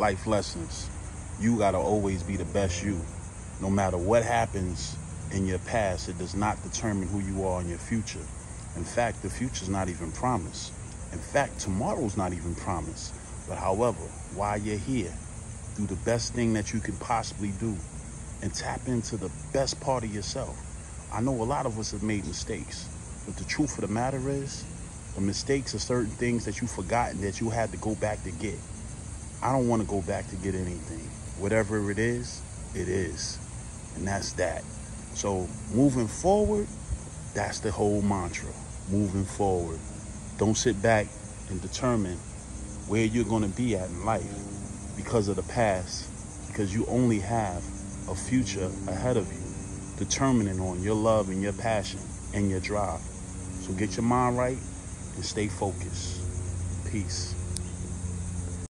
life lessons. You got to always be the best you. No matter what happens in your past, it does not determine who you are in your future. In fact, the future's not even promised. In fact, tomorrow's not even promised. But however, while you're here, do the best thing that you can possibly do and tap into the best part of yourself. I know a lot of us have made mistakes, but the truth of the matter is, the mistakes are certain things that you've forgotten that you had to go back to get. I don't want to go back to get anything. Whatever it is, it is. And that's that. So moving forward, that's the whole mantra. Moving forward. Don't sit back and determine where you're going to be at in life because of the past, because you only have a future ahead of you, determining on your love and your passion and your drive. So get your mind right and stay focused. Peace.